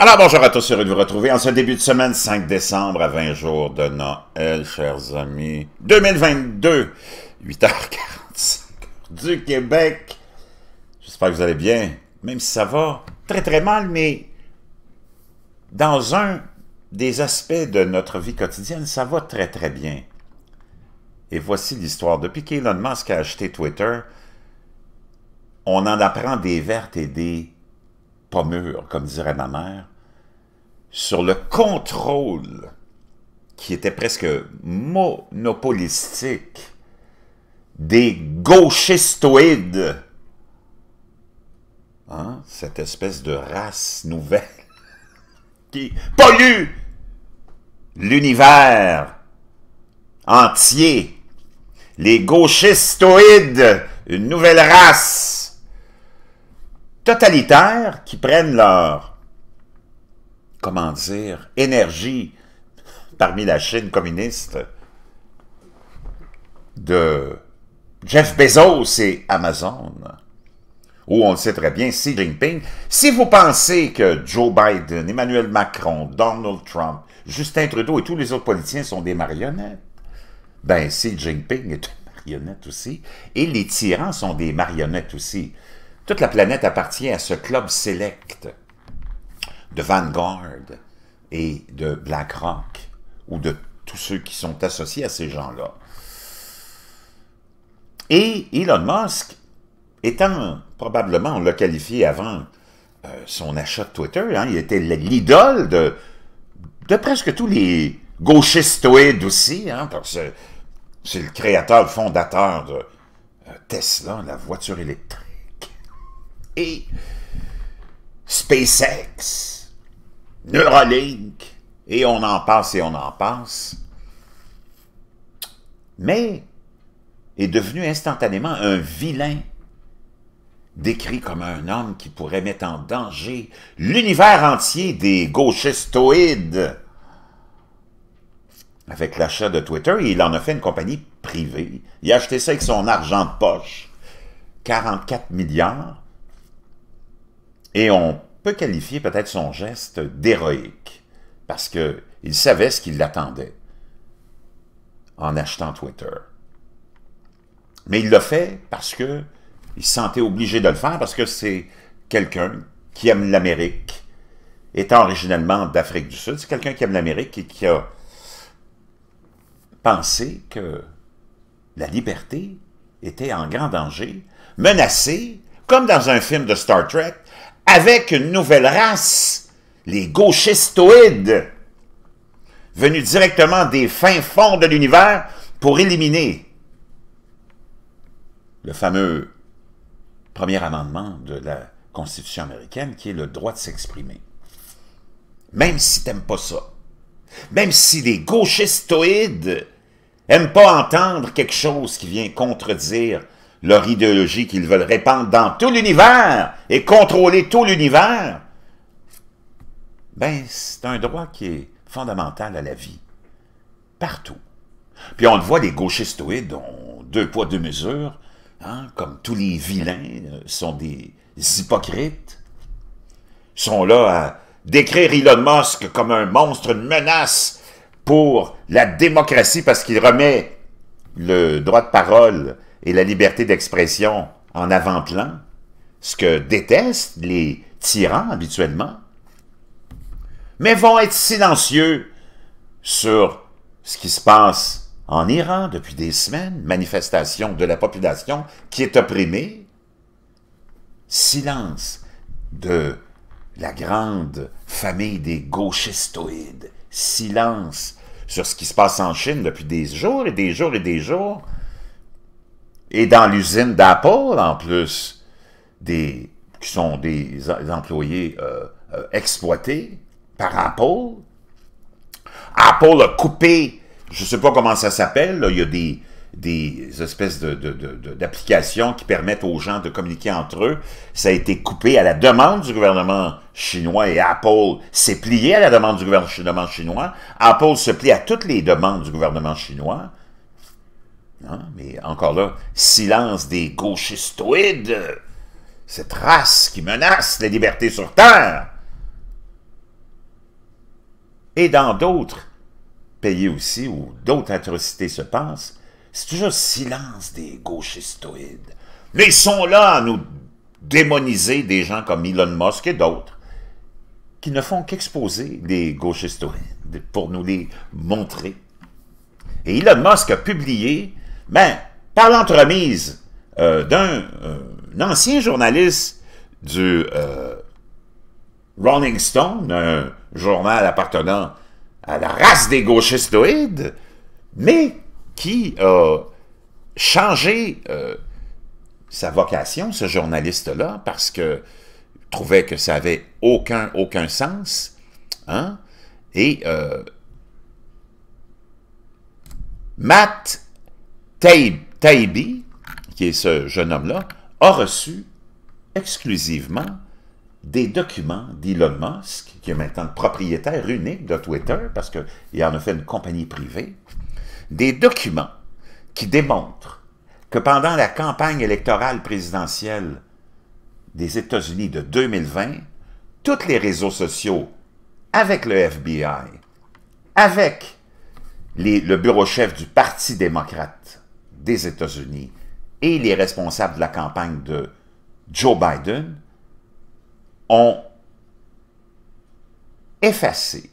Alors bonjour à tous, heureux de vous retrouver en ce début de semaine 5 décembre à 20 jours de Noël, chers amis. 2022, 8h45 du Québec. J'espère que vous allez bien, même si ça va très très mal, mais dans un des aspects de notre vie quotidienne, ça va très très bien. Et voici l'histoire. Depuis qu'Elon Musk a acheté Twitter, on en apprend des vertes et des pas mûr, comme dirait ma mère, sur le contrôle qui était presque monopolistique des gauchistoïdes. Hein? Cette espèce de race nouvelle qui pollue l'univers entier. Les gauchistoïdes, une nouvelle race totalitaires qui prennent leur, comment dire, énergie parmi la Chine communiste de Jeff Bezos et Amazon, où on le sait très bien, Xi Jinping. Si vous pensez que Joe Biden, Emmanuel Macron, Donald Trump, Justin Trudeau et tous les autres politiciens sont des marionnettes, ben Xi Jinping est une marionnette aussi, et les tyrans sont des marionnettes aussi. Toute la planète appartient à ce club select de Vanguard et de BlackRock, ou de tous ceux qui sont associés à ces gens-là. Et Elon Musk, étant probablement, on l'a qualifié avant euh, son achat de Twitter, hein, il était l'idole de, presque tous les gauchistoïdes aussi, hein, parce que c'est le créateur, le fondateur de euh, Tesla, la voiture électrique SpaceX, Neuralink, et on en passe et on en passe, mais est devenu instantanément un vilain, décrit comme un homme qui pourrait mettre en danger l'univers entier des gauchistoïdes. Avec l'achat de Twitter, il en a fait une compagnie privée. Il a acheté ça avec son argent de poche. 44 milliards. Et on peut qualifier peut-être son geste d'héroïque, parce qu'il savait ce qui l'attendait en achetant Twitter. Mais il l'a fait parce que il se sentait obligé de le faire, parce que c'est quelqu'un qui aime l'Amérique, étant originellement d'Afrique du Sud, c'est quelqu'un qui aime l'Amérique et qui a pensé que la liberté était en grand danger, menacée, comme dans un film de Star Trek, avec une nouvelle race, les gauchistoïdes, venus directement des fins fonds de l'univers pour éliminer le fameux premier amendement de la Constitution américaine qui est le droit de s'exprimer. Même si tu n'aimes pas ça, même si les gauchistoïdes n'aiment pas entendre quelque chose qui vient contredire leur idéologie qu'ils veulent répandre dans tout l'univers et contrôler tout l'univers, ben, c'est un droit qui est fondamental à la vie. Partout. Puis on le voit, les gauchistoïdes ont deux poids, deux mesures, hein, comme tous les vilains euh, sont des hypocrites, sont là à décrire Elon Musk comme un monstre, une menace pour la démocratie parce qu'il remet le droit de parole et la liberté d'expression en avant-plan, ce que détestent les tyrans habituellement, mais vont être silencieux sur ce qui se passe en Iran depuis des semaines, manifestation de la population qui est opprimée, silence de la grande famille des gauchistoïdes, silence sur ce qui se passe en Chine depuis des jours et des jours et des jours, et dans l'usine d'Apple, en plus, des, qui sont des employés euh, euh, exploités par Apple. Apple a coupé, je ne sais pas comment ça s'appelle, il y a des, des espèces d'applications de, qui permettent aux gens de communiquer entre eux. Ça a été coupé à la demande du gouvernement chinois et Apple s'est plié à la demande du gouvernement chinois. Apple se plie à toutes les demandes du gouvernement chinois. Hein? Mais encore là, silence des gauchistoïdes, cette race qui menace la liberté sur Terre. et dans d'autres pays aussi, où d'autres atrocités se passent, c'est toujours silence des gauchistoïdes. Mais ils sont là à nous démoniser des gens comme Elon Musk et d'autres, qui ne font qu'exposer des gauchistoïdes pour nous les montrer. Et Elon Musk a publié, ben, par l'entremise euh, d'un euh, ancien journaliste du euh, Rolling Stone, un journal appartenant à la race des gauchistoïdes, mais qui a changé sa vocation, ce journaliste-là, parce que trouvait que ça avait aucun, aucun sens. Hein? Et Matt Taibbi, qui est ce jeune homme-là, a reçu exclusivement des documents d'Elon Musk, qui est maintenant le propriétaire unique de Twitter, parce qu'il en a fait une compagnie privée, des documents qui démontrent que pendant la campagne électorale présidentielle des États-Unis de 2020, tous les réseaux sociaux, avec le FBI, avec le bureau chef du Parti démocrate des États-Unis et les responsables de la campagne de Joe Biden, ont effacé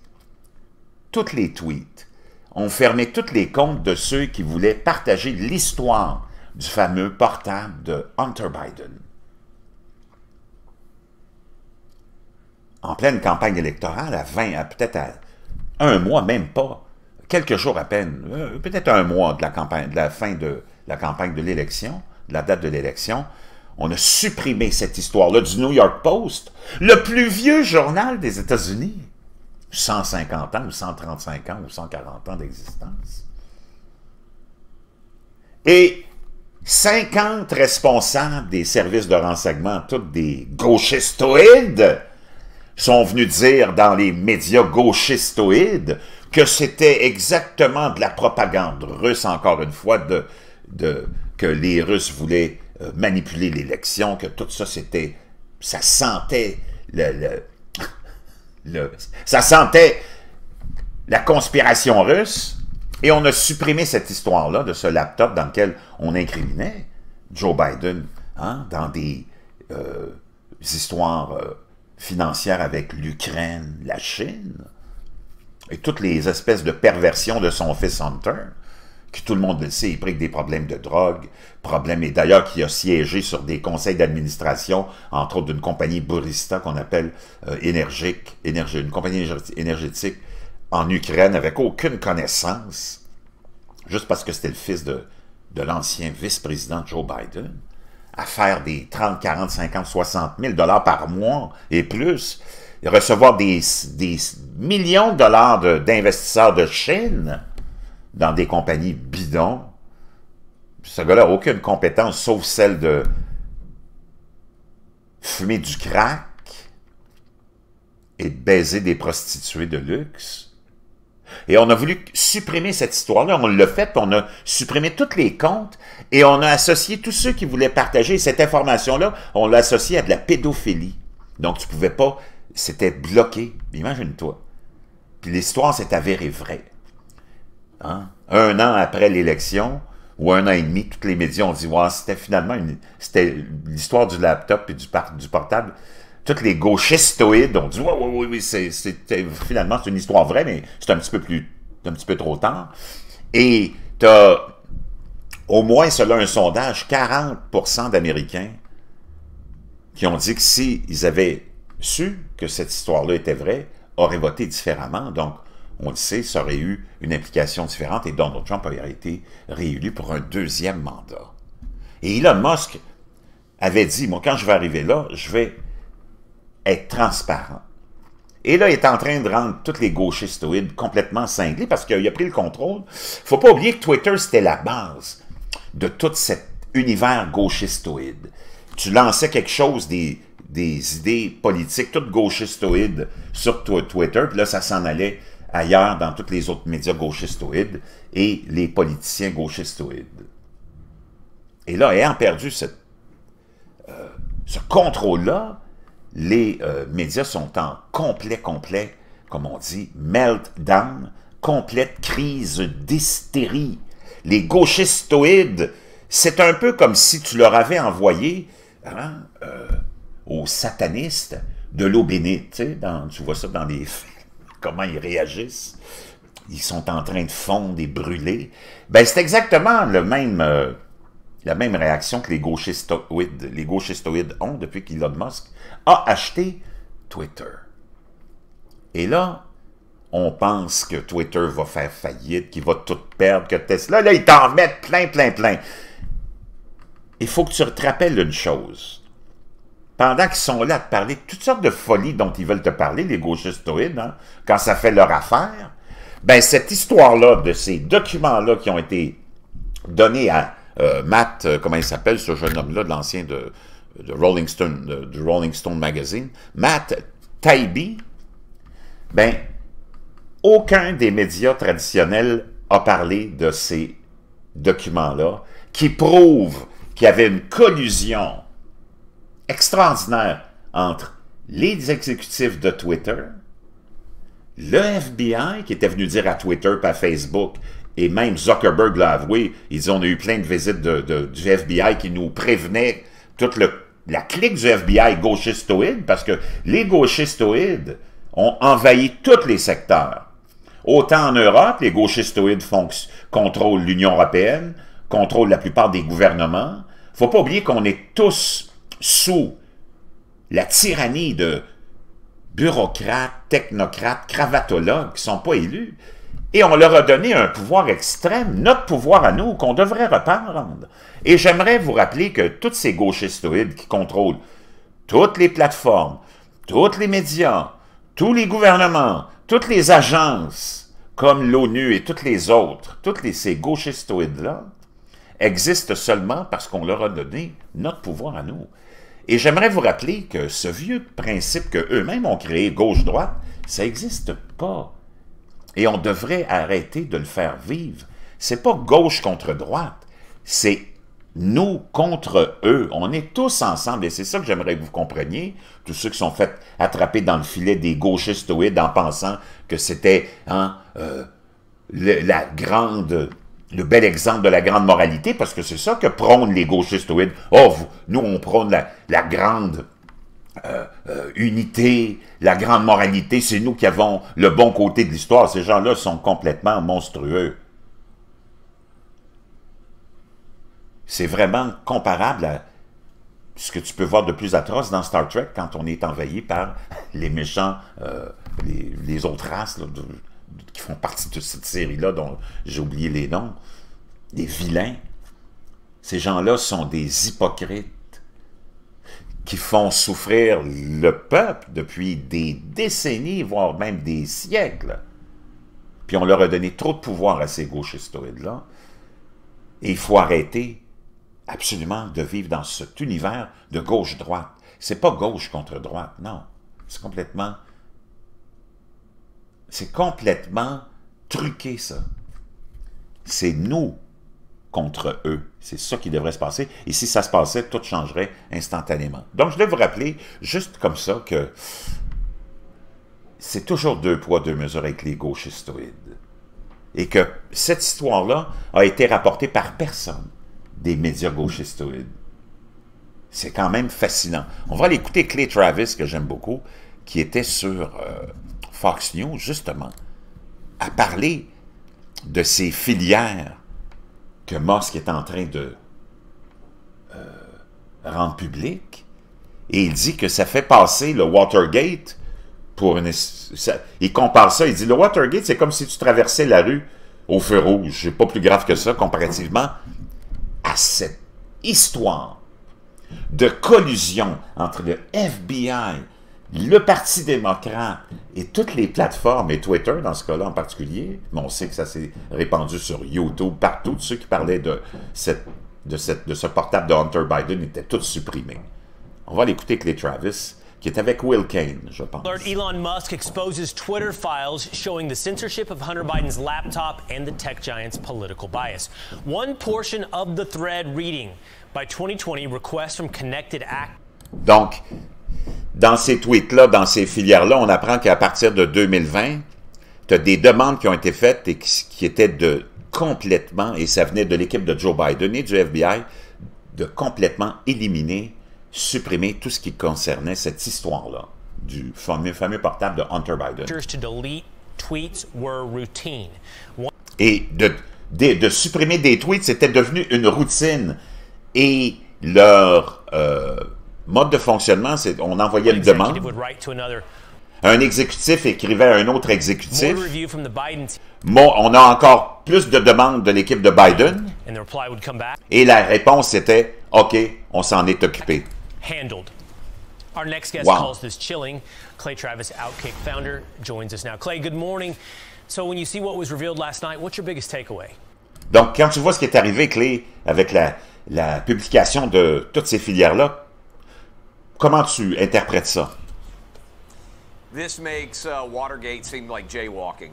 tous les tweets, ont fermé tous les comptes de ceux qui voulaient partager l'histoire du fameux portable de Hunter Biden. En pleine campagne électorale, à 20, peut-être à un mois, même pas, quelques jours à peine, euh, peut-être un mois de la, de la fin de la campagne de l'élection, de la date de l'élection, on a supprimé cette histoire-là du New York Post, le plus vieux journal des États-Unis. 150 ans ou 135 ans ou 140 ans d'existence. Et 50 responsables des services de renseignement, tous des gauchistoïdes, sont venus dire dans les médias gauchistoïdes que c'était exactement de la propagande russe, encore une fois, que les Russes voulaient euh, manipuler l'élection, que tout ça, c'était... ça sentait le, sentait la conspiration russe, et on a supprimé cette histoire-là de ce laptop dans lequel on incriminait Joe Biden hein, dans des, euh, histoires euh, financières avec l'Ukraine, la Chine, et toutes les espèces de perversions de son fils Hunter, qui tout le monde le sait, il pris des problèmes de drogue, problèmes, et d'ailleurs qui a siégé sur des conseils d'administration, entre autres d'une compagnie Burista qu'on appelle euh, Énergique, une compagnie énergétique en Ukraine avec aucune connaissance, juste parce que c'était le fils de, de l'ancien vice-président Joe Biden, à faire des 30, 40, 50, 60 000 dollars par mois et plus, et recevoir des, des millions de dollars d'investisseurs de, Chine dans des compagnies bidons. Ce gars-là n'a aucune compétence sauf celle de fumer du crack et de baiser des prostituées de luxe. Et on a voulu supprimer cette histoire-là. On l'a fait, on a supprimé tous les comptes et on a associé tous ceux qui voulaient partager cette information-là, on l'a associé à de la pédophilie. Donc, tu pouvais pas... C'était bloqué. Imagine-toi. Puis l'histoire s'est avérée vraie. Hein? Un an après l'élection, ou un an et demi, tous les médias ont dit ouais, c'était finalement c'était l'histoire du laptop et du, du portable tous les gauchistoïdes ont dit oui, oui, oui, c'est, finalement, c'est une histoire vraie, mais c'est un petit peu plus, un petit peu trop tard. Et tu as, au moins, selon un sondage, 40% d'Américains qui ont dit que s'ils avaient su que cette histoire-là était vraie, auraient voté différemment. Donc, on le sait, ça aurait eu une implication différente et Donald Trump aurait été réélu pour un deuxième mandat. Et Elon Musk avait dit, moi, quand je vais arriver là, je vais être transparent. Et là, il est en train de rendre tous les gauchistoïdes complètement cinglés parce qu'il a pris le contrôle. faut pas oublier que Twitter, c'était la base de tout cet univers gauchistoïde. Tu lançais quelque chose, des, des idées politiques, toutes gauchistoïdes sur Twitter, puis là, ça s'en allait ailleurs dans tous les autres médias gauchistoïdes et les politiciens gauchistoïdes. Et là, ayant perdu euh, ce contrôle-là, les euh, médias sont en complet, complet comme on dit, meltdown, complète crise d'hystérie. Les gauchistoïdes, c'est un peu comme si tu leur avais envoyé hein, euh, aux satanistes de l'eau bénite. Tu, vois ça dans les comment ils réagissent. Ils sont en train de fondre et brûler. Ben, c'est exactement euh, la même réaction que les gauchistoïdes, les ont depuis qu'Elon Musk a acheté Twitter. Et là, on pense que Twitter va faire faillite, qu'il va tout perdre, que Tesla, là, ils t'en mettent plein, plein, plein. Il faut que tu te rappelles une chose. Pendant qu'ils sont là à te parler toutes sortes de folies dont ils veulent te parler, les gauchistoïdes, hein, quand ça fait leur affaire, ben cette histoire-là, de ces documents-là qui ont été donnés à euh, Matt, euh, comment il s'appelle, ce jeune homme-là, de l'ancien de, Rolling Stone, Rolling Stone Magazine, Matt Taibbi, ben, aucun des médias traditionnels a parlé de ces documents-là qui prouvent qu'il y avait une collusion extraordinaire entre les exécutifs de Twitter, le FBI qui était venu dire à Twitter, pas Facebook, et même Zuckerberg l'a avoué, ils dit on a eu plein de visites du FBI qui nous prévenaient toute la clique du FBI gauchistoïde, parce que les gauchistoïdes ont envahi tous les secteurs. Autant en Europe, les gauchistoïdes contrôlent l'Union européenne, contrôlent la plupart des gouvernements. Faut pas oublier qu'on est tous sous la tyrannie de bureaucrates, technocrates, cravatologues qui ne sont pas élus, et on leur a donné un pouvoir extrême, notre pouvoir à nous, qu'on devrait reprendre. Et j'aimerais vous rappeler que tous ces gauchistoïdes qui contrôlent toutes les plateformes, tous les médias, tous les gouvernements, toutes les agences, comme l'ONU et toutes les autres, tous les, ces gauchistoïdes-là, existent seulement parce qu'on leur a donné notre pouvoir à nous. Et j'aimerais vous rappeler que ce vieux principe qu'eux-mêmes ont créé, gauche-droite, ça n'existe pas. Et on devrait arrêter de le faire vivre. C'est pas gauche contre droite, c'est nous contre eux. On est tous ensemble, et c'est ça que j'aimerais que vous compreniez, tous ceux qui sont faits attraper dans le filet des gauchistoïdes en pensant que c'était hein, euh, la grande le bel exemple de la grande moralité, parce que c'est ça que prônent les gauchistoïdes. Oh, nous, on prône la, grande euh, euh, unité, la grande moralité, c'est nous qui avons le bon côté de l'histoire. Ces gens-là sont complètement monstrueux. C'est vraiment comparable à ce que tu peux voir de plus atroce dans Star Trek quand on est envahi par les méchants, euh, les, autres races, qui font partie de cette série-là, dont j'ai oublié les noms, des vilains. Ces gens-là sont des hypocrites qui font souffrir le peuple depuis des décennies, voire même des siècles. Puis on leur a donné trop de pouvoir à ces gauchistoïdes-là. Et il faut arrêter absolument de vivre dans cet univers de gauche-droite. C'est pas gauche contre droite, non. C'est complètement c'est complètement truqué, ça. C'est nous contre eux. C'est ça qui devrait se passer. Et si ça se passait, tout changerait instantanément. Donc, je vais vous rappeler, juste comme ça, que c'est toujours deux poids, deux mesures avec les gauchistoïdes. Et que cette histoire-là a été rapportée par personne des médias gauchistoïdes. C'est quand même fascinant. On va aller écouter Clay Travis, que j'aime beaucoup, qui était sur euh, Fox News, justement, à parler de ces filières que Musk est en train de euh, rendre publiques, et il dit que ça fait passer le Watergate pour une... il compare ça, il dit, le Watergate, c'est comme si tu traversais la rue au feu rouge. C'est pas plus grave que ça, comparativement à cette histoire de collusion entre le FBI le Parti démocrate et toutes les plateformes, et Twitter dans ce cas-là en particulier, mais on sait que ça s'est répandu sur YouTube, partout, ceux qui parlaient de, cette, de, cette, de ce portable de Hunter Biden étaient tous supprimés. On va l'écouter Clay Travis, qui est avec Will Kane, je pense. Elon Musk exposes Twitter files showing the censorship of Hunter Biden's laptop and the tech giant's political bias. One portion of the thread reading, by 2020, requests from Connected Act. Donc, dans ces tweets-là, dans ces filières-là, on apprend qu'à partir de 2020, tu as des demandes qui ont été faites et qui, étaient de complètement, et ça venait de l'équipe de Joe Biden et du FBI, de complètement éliminer, supprimer tout ce qui concernait cette histoire-là du fameux, fameux portable de Hunter Biden. Et de, de, supprimer des tweets, c'était devenu une routine. Et leur euh, mode de fonctionnement, c'est on envoyait une demande. Un exécutif écrivait à un autre exécutif. on a encore plus de demandes de l'équipe de Biden. Et la réponse était OK, on s'en est occupé. Our next guest wow. calls this chilling. Clay Travis, Outkick founder, joins us now. Clay, good morning. So, when you see what was revealed last night, what's your biggest takeaway? Donc, quand tu vois ce qui est arrivé, Clay, avec la, la publication de toutes ces filières-là, comment tu interprètes ça? This makes uh, Watergate seem like jaywalking.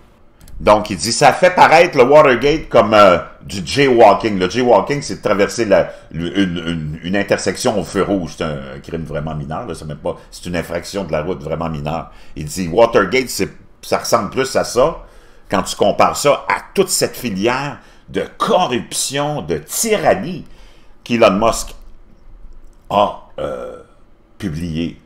Donc, il dit, ça fait paraître le Watergate comme euh, du jaywalking. Le jaywalking, c'est de traverser la, une, une, intersection au feu rouge. C'est un, crime vraiment mineur. C'est même pas, c'est une infraction de la route vraiment mineure. Il dit, Watergate, ça ressemble plus à ça quand tu compares ça à toute cette filière de corruption, de tyrannie qu'Elon Musk a euh, publié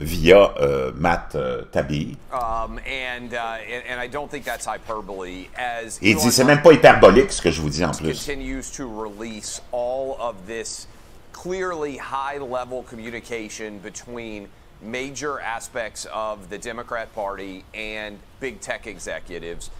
via uh, Matt uh, Tabi. Um, and, uh, and I don't think that's hyperbole. As Il dit c'est même pas hyperbolique ce que je vous dis en plus. Continues to release all of this clearly high-level communication between major aspects of the Democrat Party and big tech executives.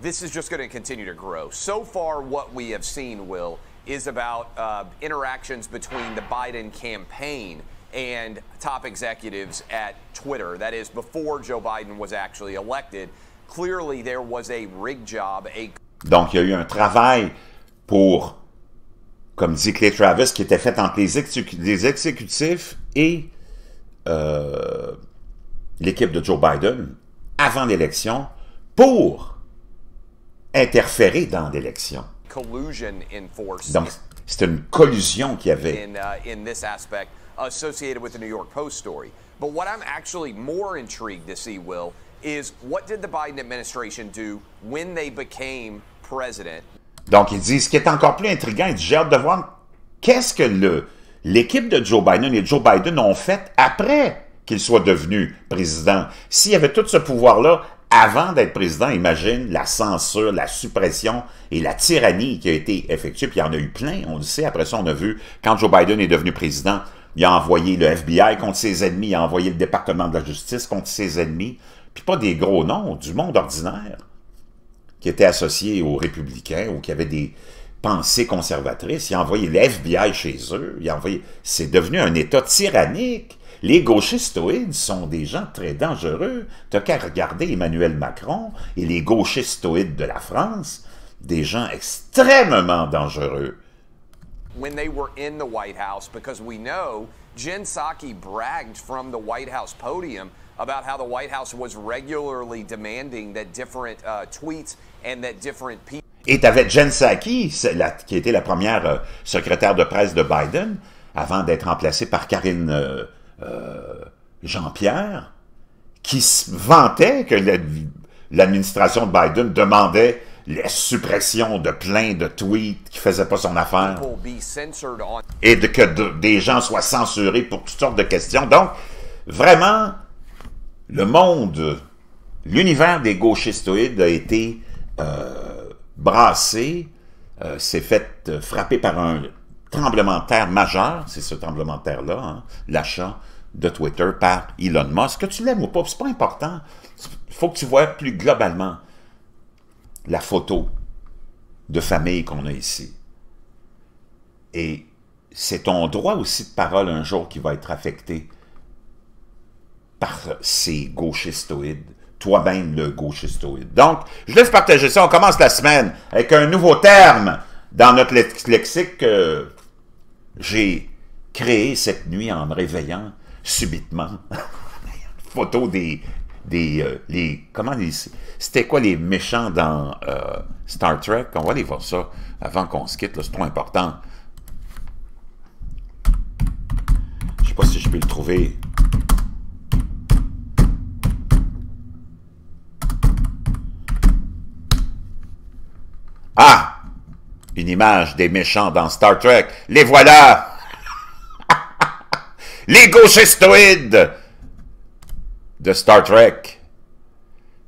This is just going to continue to grow. So far, what we have seen, Will, is about uh, interactions between the Biden campaign and top executives at Twitter. That is, before Joe Biden was actually elected. Clearly, there was a rig job. A... Donc, il y a eu un travail pour, comme dit Clay Travis, qui était fait entre les, exécu les exécutifs et euh, l'équipe de Joe Biden avant l'élection pour interférer dans l'élection. Donc, c'était une collusion qu'il y avait. In, uh, in this aspect associated with the New York Post story. But what I'm actually more intrigued to see, Will, is what did the Biden administration do when they became president? Donc, il dit, ce qui est encore plus intriguant, j'ai hâte de voir qu'est-ce que le, l'équipe de Joe Biden et Joe Biden ont fait après qu'il soit devenu président. S'il y avait tout ce pouvoir-là avant d'être président, imagine la censure, la suppression et la tyrannie qui a été effectuée. Puis il y en a eu plein, on le sait. Après ça, on a vu, quand Joe Biden est devenu président, il a envoyé le FBI contre ses ennemis, il a envoyé le département de la justice contre ses ennemis, puis pas des gros noms, du monde ordinaire, qui étaient associés aux républicains ou qui avaient des pensées conservatrices. Il a envoyé le FBI chez eux, il a envoyé... C'est devenu un État tyrannique. Les gauchistoïdes sont des gens très dangereux. T'as qu'à regarder Emmanuel Macron et les gauchistoïdes de la France, des gens extrêmement dangereux. When they were in the White House because we know Jen Psaki bragged from the White House podium about how the White House was regularly demanding that different uh, tweets and that different people. Et tu avais Jen Psaki, la, qui était la première euh, secrétaire de presse de Biden, avant d'être remplacée par Karine euh, euh, Jean-Pierre, qui vantait que l'administration de Biden demandait les suppressions de plein de tweets qui faisaient pas son affaire et de, que des gens soient censurés pour toutes sortes de questions. Donc, vraiment, le monde, l'univers des gauchistoïdes a été euh, brassé, euh, s'est fait euh, frapper par un tremblement de terre majeur, c'est ce tremblement de terre-là, hein, l'achat de Twitter par Elon Musk. Que tu l'aimes ou pas, c'est pas important. Il faut que tu vois plus globalement la photo de famille qu'on a ici. Et c'est ton droit aussi de parole un jour qui va être affecté par ces gauchistoïdes, toi-même le gauchistoïde. Donc, je laisse partager ça. On commence la semaine avec un nouveau terme dans notre lexique que j'ai créé cette nuit en me réveillant subitement. Photo des, des euh, les comment c'était quoi les méchants dans euh, Star Trek? On va aller voir ça avant qu'on se quitte c'est trop important. Je sais pas si je peux le trouver. Ah! Une image des méchants dans Star Trek. Les voilà! Les gauchistoïdes de Star Trek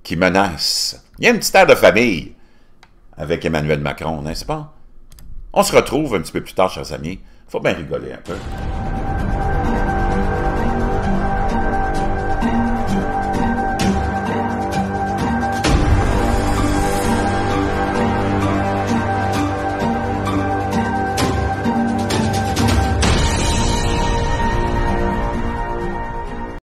qui menacent. Il y a une petite aire de famille avec Emmanuel Macron, n'est-ce pas? On se retrouve un petit peu plus tard, chers amis. faut bien rigoler un peu.